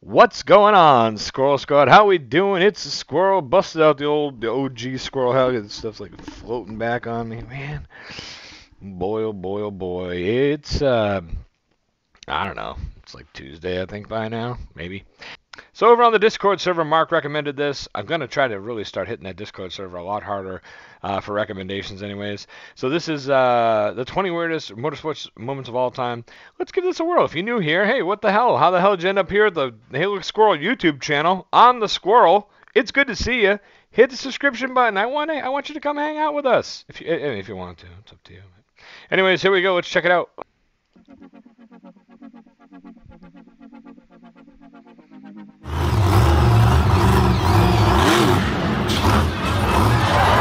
What's going on, Squirrel Squad? How we doing? It's a squirrel. Busted out the old the OG squirrel. Hell, this stuff's like floating back on me, man. Boy, oh boy, oh boy. It's uh, I don't know. It's like Tuesday, I think, by now, maybe. So over on the Discord server, Mark recommended this. I'm gonna try to really start hitting that Discord server a lot harder uh, for recommendations, anyways. So this is uh, the 20 weirdest motorsports moments of all time. Let's give this a whirl. If you're new here, hey, what the hell? How the hell did you end up here at the Hey Look Squirrel YouTube channel on the Squirrel? It's good to see you. Hit the subscription button. I want I want you to come hang out with us if you if you want to. It's up to you. Anyways, here we go. Let's check it out.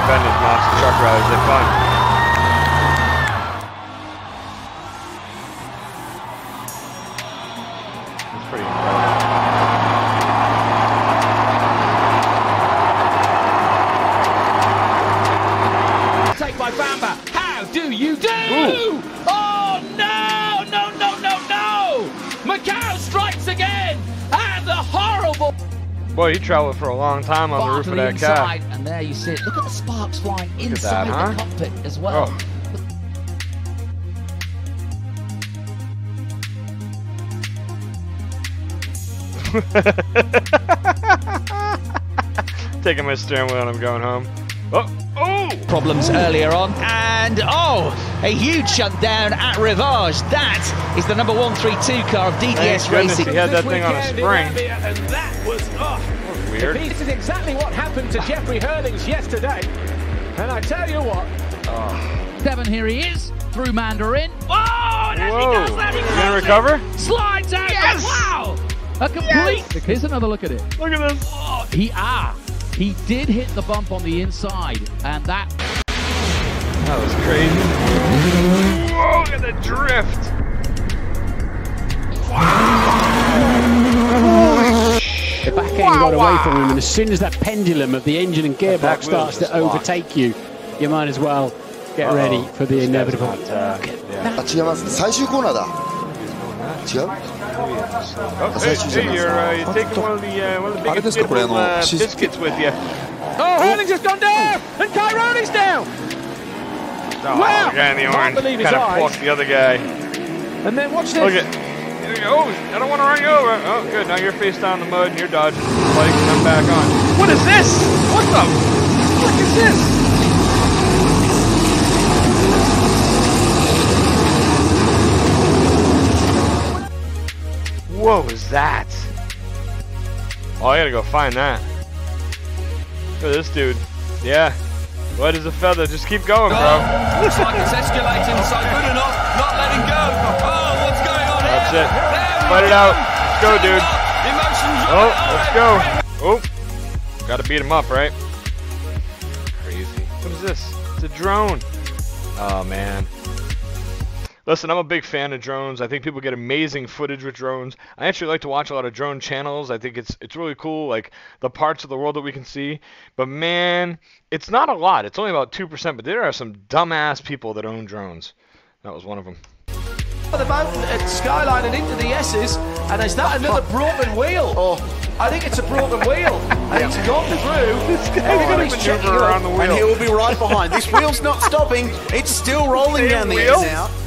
Independent monster truck riders, they're. It's pretty Boy, he traveled for a long time on the roof of that inside, car. and there you sit. Look at the sparks flying at inside that, huh? the cockpit as well. Oh. Taking my steering wheel and I'm going home. Oh, oh! Problems earlier on, and oh, a huge shutdown at Rivage. That is the number 132 car of Thank DDS goodness Racing. he had that thing on a weekend in spring. And that was oh, Weird. This is exactly what happened to Jeffrey Herlings yesterday. And I tell you what, Seven, here he is, through Mandarin. Oh, and as Whoa. he does that, he You gonna recover? Slides out. Yes. Wow. A complete. Here's another look at it. Look at this. He ah, he did hit the bump on the inside, and that That was crazy. Whoa, look at the drift. The back end got away from him, and as soon as that pendulum of the engine and back gearbox wheel starts just to locked. overtake you, you might as well get Uh-oh. ready for the This guy's inevitable. not, uh, yeah. あ違います最終コーナーだ Tiens. Oh, ah, hey, hey, you're, uh, you're taking one of the, uh, one of the biggest different, uh, biscuits with you. Oh, Hurling's just gone down! And Tyrone's down! Oh, wow! Danny Orange kind of blocked the other guy. And then watch this. Look at, oh, I don't want to run you over. Oh, good. Now you're face down in the mud and you're dodging. Like, come back on. What is this? What the? What is this? What was that? Oh, I gotta go find that. Look at this dude. Yeah. What is a feather? Just keep going, bro. Looks like it's escalating, so good enough, not letting go. Oh, what's going on That's here? it. There Fight it out. Let's go, dude. Emotions Oh, let's go. Oh, gotta beat him up, right? Crazy. What is this? It's a drone. Oh man. Listen, I'm a big fan of drones. I think people get amazing footage with drones. I actually like to watch a lot of drone channels. I think it's it's really cool, like the parts of the world that we can see. But man, it's not a lot. It's only about two percent. But there are some dumbass people that own drones. That was one of them. the mountain at Skyline and into the S's, and is that another broken wheel? Oh. I think it's a broken wheel, and it's gone through. This gonna maneuver around the wheel. And he'll be right behind. This wheel's not stopping. It's still rolling Same down the wheel? S now.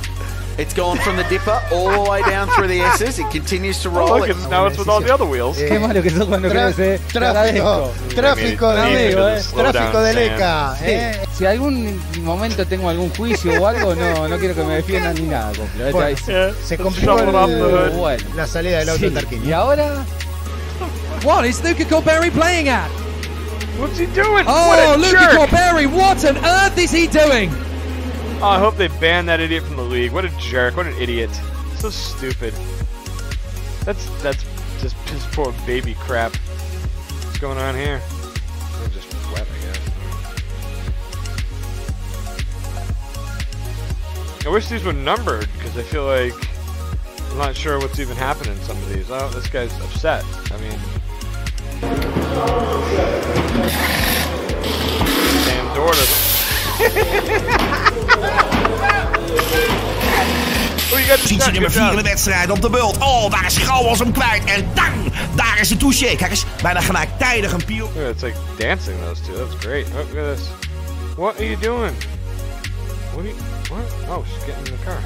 It's gone from the dipper all the way down through the S's. It continues to roll. Oh, look, it's, now it's with all the other wheels. Qué malo que sos cuando crees, eh. Te tráfico tráfico de Amigo, eh. eh tráfico de leca eh Si algún momento tengo algún juicio o algo, no, no quiero que me defiendan ni nada, Yeah. se complicó Bueno. la salida del auto Sí. Tarquini Y ahora. What is Luca Colberry playing at? What's he doing? Oh, what a Luca jerk! Colberry, what on earth is he doing? Oh, I hope they ban that idiot from the league. What a jerk! What an idiot! So stupid. That's that's just piss poor baby crap. What's going on here? They're just wet, I guess. I wish these were numbered because I feel like I'm not sure what's even happening in some of these. Oh, this guy's upset. I mean, damn door doesn't. Ziet nummer Good 4 in de wedstrijd op de bult. Oh, daar is Gauwels hem kwijt. En tang, daar is de touche. Kijk eens, bijna gelijktijdig een piel. Look, it's like dancing those two. That's great. Oh, look at this. What are you doing? What are you? What? Oh, she's getting in the car.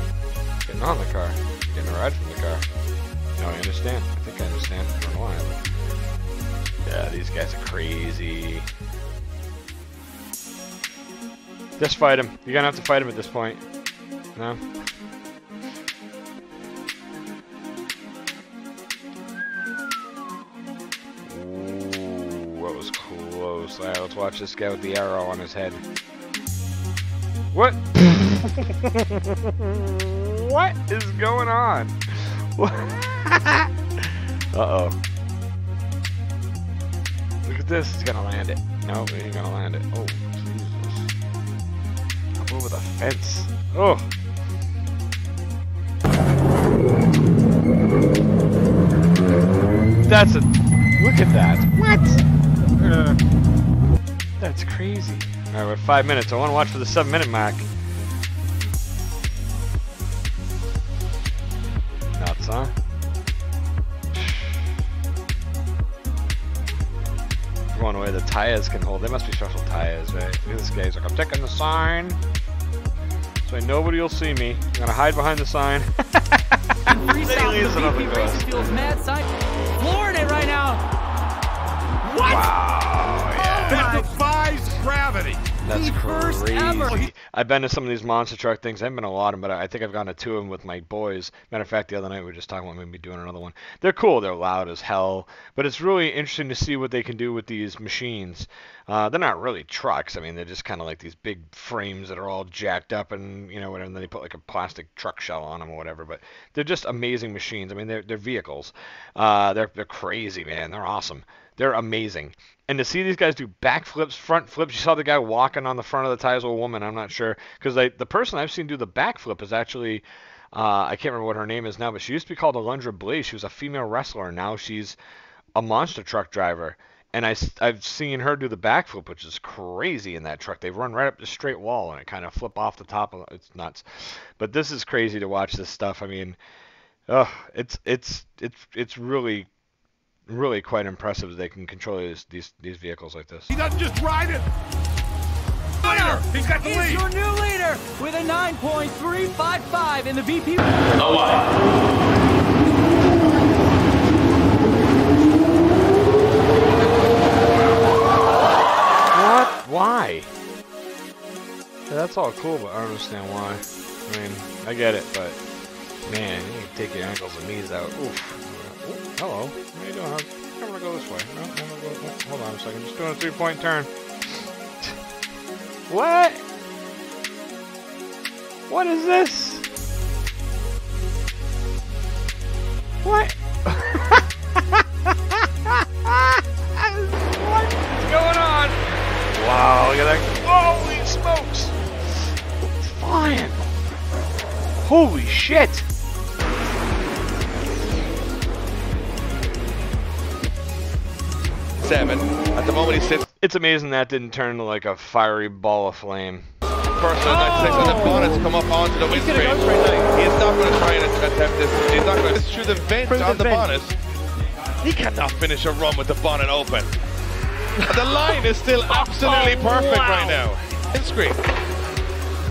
Getting on the car. Getting a ride from the car. No, I understand. I think I understand. I don't know why. But yeah, these guys are crazy. Just fight him. You're gonna have to fight him at this point. No. Ooh, that was close. Alright, let's watch this guy with the arrow on his head. What? what is going on? Uh-oh. Look at this. He's gonna land it. No, he ain't gonna land it. Oh, over the fence. Oh. That's a. Look at that. What? Uh, that's crazy. All right, we're five minutes. I want to watch for the seven-minute mark. Nuts, huh? Going away, the tires can hold. They must be special tires, right? Look at this guy. He's like, I'm taking the sign. So nobody will see me. I'm gonna hide behind the sign. then he leaves it on the feels mad side. Flooring it right now. What? Wow, oh, yeah. That defies gravity. That's first crazy. ever. I've been to some of these monster truck things. I haven't been a lot of them, but I I think I've gone to two of them with my boys. Matter of fact, the other night we were just talking about maybe doing another one. They're cool. They're loud as hell, but it's really interesting to see what they can do with these machines. Uh, they're not really trucks. I mean, they're just kind of like these big frames that are all jacked up and you know whatever. And then they put like a plastic truck shell on them or whatever. But they're just amazing machines. I mean, they're they're vehicles. Uh, they're they're crazy, man. They're awesome. They're amazing. And to see these guys do backflips, front flips, you saw the guy walking on the front of the tires, a woman, I'm not sure. Because the person I've seen do the backflip is actually, uh, I can't remember what her name is now, but she used to be called Alundra Blaze. She was a female wrestler, and now she's a monster truck driver. And I, I've seen her do the backflip, which is crazy in that truck. They run right up the straight wall and it kind of flip off the top. Of, it's nuts. But this is crazy to watch this stuff. I mean, it's it's it's it's really really quite impressive that they can control these these, these vehicles like this. He doesn't just ride it. Leader, he's got the He's lead. your new leader with a 9.355 in the VP. What? Why? Yeah, that's all cool, but I don't understand why. I mean, I get it, but man, you can take your ankles and knees out. Oof. Hello. How you doing? I'm gonna go this way. No, I'm go. oh, Hold on a second. Just doing a three-point turn. What? What is this? What? What's going on? Wow, look at that. Holy smokes! It's flying. Holy shit! Seven. At the moment he sits. It's amazing that didn't turn to like a fiery ball of flame. First and nine seconds, and the bonnets come up onto the windscreen. He's not going to try and attempt this. He's not going to through the vent Through the on the, vent. bonnet. He cannot finish a run with the bonnet open. the line is still absolutely Oh, perfect wow. right now. Windscreen.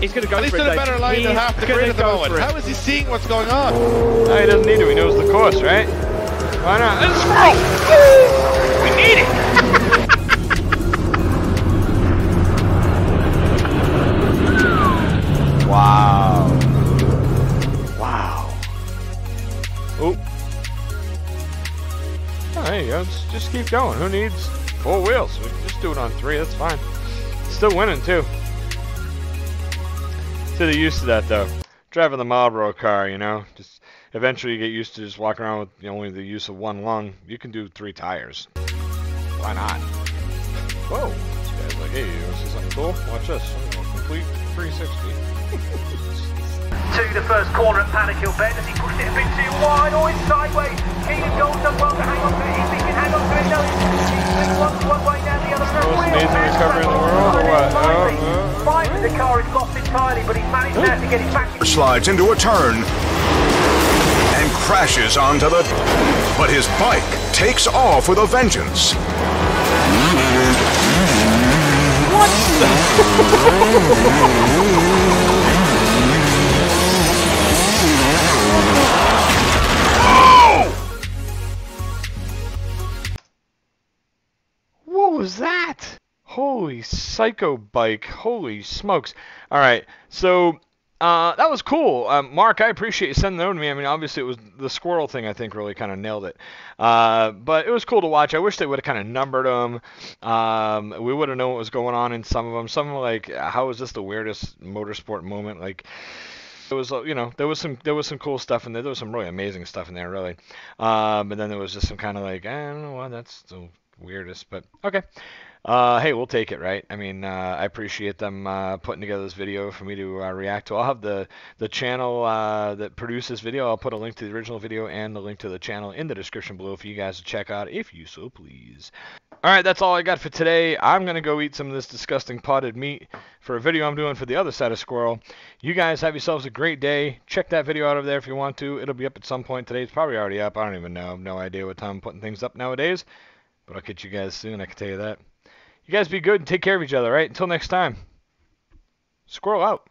He's going to go And he's for still it. a better line He's than half the gonna grid at the moment. How is he seeing what's going on? No, he doesn't need to. He knows the course, right? Why not? Let's roll! Need it! wow. Wow. Oh. You go. Just, keep going. Who needs four wheels? We can just do it on three. That's fine. Still winning, too. So they're used to that, though. Driving the Marlboro car, you know? Just eventually you get used to just walking around with only the use of one lung. You can do three tires. Why not? Whoa. This guy's like, hey, you want to see something cool? Watch this. I'm going to complete 360. to the first corner at Paddock Hill Bend as he pushed it a bit too wide. Oh, it's sideways. Keegan Gold done well to hang on to it. If he can hang on to it, no, he's he's one, one way down the other. No, Most amazing recovery in the world, or what? Finally, Oh, finally, the car is lost entirely, but he's managed now to get it back. Slides into a turn. and crashes onto the. But his bike takes off with a vengeance. What was that? Holy psycho bike. Holy smokes. All right. So uh, that was cool. Um, Mark, I appreciate you sending that over to me. I mean, obviously, it was the squirrel thing, I think, really kind of nailed it. Uh, but it was cool to watch. I wish they would have kind of numbered them. Um, we would have known what was going on in some of them. Some like, how is this the weirdest motorsport moment? Like, it was you know there was some there was some cool stuff in there. There was some really amazing stuff in there, really. Um, and then there was just some kind of like I don't know why that's the weirdest, but okay. Uh, hey, we'll take it, right? I mean, uh, I appreciate them uh, putting together this video for me to uh, react to. I'll have the the channel uh, that produced this video. I'll put a link to the original video and the link to the channel in the description below for you guys to check out if you so please. All right, that's all I got for today. I'm gonna go eat some of this disgusting potted meat for a video I'm doing for the other side of Squirrel. You guys have yourselves a great day. Check that video out over there if you want to. It'll be up at some point today. It's probably already up. I don't even know. I have no idea what time I'm putting things up nowadays. But I'll catch you guys soon. I can tell you that. You guys be good and take care of each other, right? Until next time. Squirrel out.